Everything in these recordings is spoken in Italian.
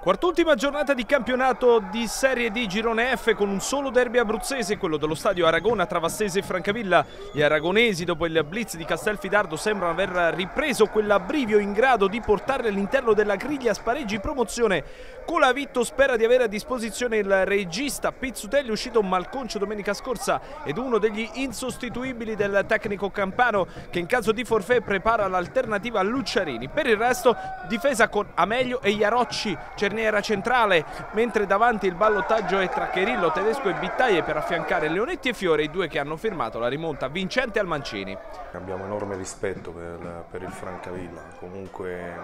Quart'ultima giornata di campionato di Serie D Girone F con un solo derby abruzzese, quello dello stadio Aragona tra Vassese e Francavilla. Gli aragonesi dopo il blitz di Castelfidardo sembrano aver ripreso quell'abbrivio in grado di portarli all'interno della griglia spareggi promozione. Colavitto spera di avere a disposizione il regista Pizzutelli uscito malconcio domenica scorsa ed uno degli insostituibili del tecnico campano che in caso di forfè prepara l'alternativa a Lucciarini. Per il resto difesa con Amelio e Iarocci cerniera centrale, mentre davanti il ballottaggio è tra Cherillo, Tedesco e Bittaie per affiancare Leonetti e Fiore, i due che hanno firmato la rimonta vincente al Mancini. Abbiamo enorme rispetto per, per il Francavilla, comunque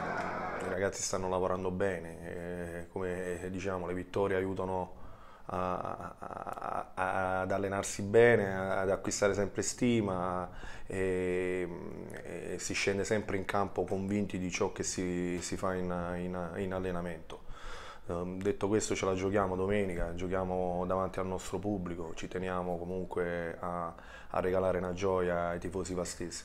i ragazzi stanno lavorando bene, come diciamo le vittorie aiutano a, a, a, ad allenarsi bene, ad acquistare sempre stima e, e, si scende sempre in campo convinti di ciò che si, si fa in, in, in allenamento. Um, detto questo ce la giochiamo domenica, giochiamo davanti al nostro pubblico, ci teniamo comunque a, a regalare una gioia ai tifosi vastesi.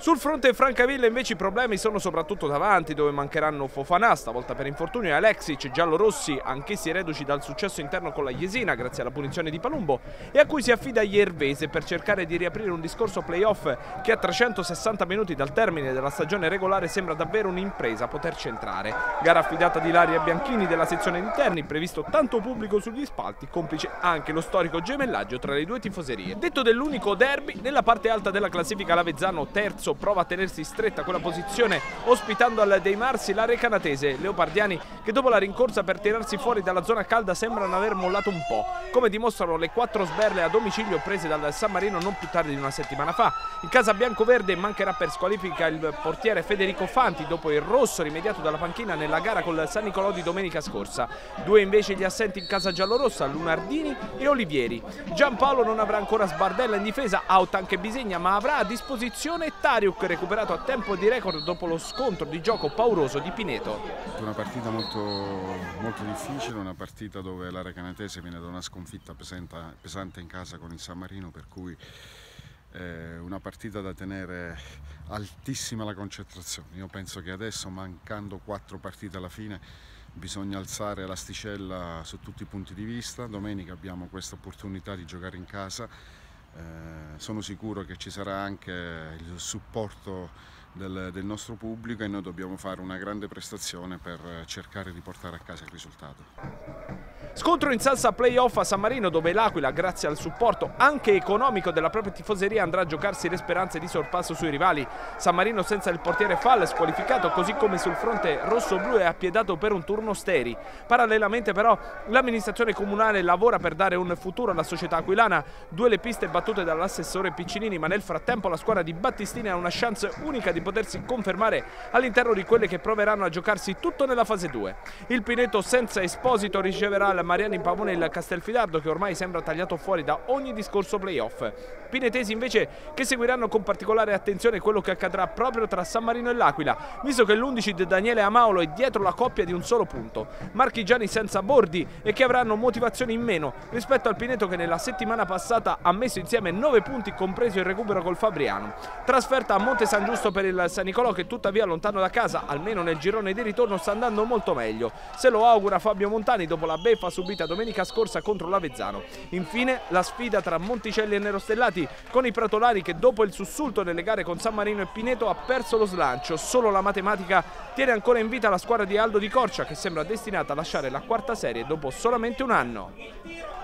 Sul fronte Francavilla invece i problemi sono soprattutto davanti dove mancheranno Fofanà, stavolta per infortunio e Alexic, giallorossi, anch'essi reduci dal successo interno con la Jesina grazie alla punizione di Palumbo e a cui si affida Iervese per cercare di riaprire un discorso playoff che a 360 minuti dal termine della stagione regolare sembra davvero un'impresa poter centrare. Gara affidata di Laria Bianchini della sezione interni, previsto tanto pubblico sugli spalti, complice anche lo storico gemellaggio tra le due tifoserie. Detto dell'unico derby, nella parte alta della classifica l'Avezzano terzo Corso prova a tenersi stretta quella posizione ospitando al Dei Marsi l'area canatese. Leopardiani che dopo la rincorsa per tirarsi fuori dalla zona calda sembrano aver mollato un po', come dimostrano le quattro sberle a domicilio prese dal San Marino non più tardi di una settimana fa. In casa bianco-verde mancherà per squalifica il portiere Federico Fanti dopo il rosso rimediato dalla panchina nella gara col San Nicolò di domenica scorsa. Due invece gli assenti in casa giallorossa, Lunardini e Olivieri. Giampaolo non avrà ancora sbardella in difesa, out anche Bisegna, ma avrà a disposizione Tari Mariuk recuperato a tempo di record dopo lo scontro di gioco pauroso di Pineto. Una partita molto, molto difficile, una partita dove l'area canatese viene da una sconfitta pesante, pesante in casa con il San Marino per cui è una partita da tenere altissima la concentrazione. Io penso che adesso mancando quattro partite alla fine bisogna alzare l'asticella su tutti i punti di vista. Domenica abbiamo questa opportunità di giocare in casa eh, sono sicuro che ci sarà anche il supporto del, del, nostro pubblico e noi dobbiamo fare una grande prestazione per cercare di portare a casa il risultato. Scontro in salsa playoff a San Marino dove l'Aquila, grazie al supporto anche economico della propria tifoseria, andrà a giocarsi le speranze di sorpasso sui rivali. San Marino senza il portiere Fall squalificato, così come sul fronte rosso-blu è appiedato per un turno Steri. Parallelamente però l'amministrazione comunale lavora per dare un futuro alla società aquilana. Due le piste battute dall'assessore Piccinini, ma nel frattempo la squadra di Battistini ha una chance unica di potersi confermare all'interno di quelle che proveranno a giocarsi tutto nella fase 2. Il Pineto senza Esposito riceverà il Mariani Pavone il Castelfidardo che ormai sembra tagliato fuori da ogni discorso playoff. Pinetesi invece che seguiranno con particolare attenzione quello che accadrà proprio tra San Marino e l'Aquila, visto che l'11 di Daniele Amaolo è dietro la coppia di un solo punto. Marchigiani senza bordi e che avranno motivazioni in meno rispetto al Pineto che nella settimana passata ha messo insieme 9 punti compreso il recupero col Fabriano. Trasferta a Monte San Giusto per il San Nicolò che tuttavia lontano da casa, almeno nel girone di ritorno, sta andando molto meglio. Se lo augura Fabio Montani dopo la beffa subita domenica scorsa contro l'Avezzano. Infine la sfida tra Monticelli e Nerostellati con i pratolari che dopo il sussulto delle gare con San Marino e Pineto ha perso lo slancio. Solo la matematica tiene ancora in vita la squadra di Aldo Di Corcia che sembra destinata a lasciare la quarta serie dopo solamente un anno.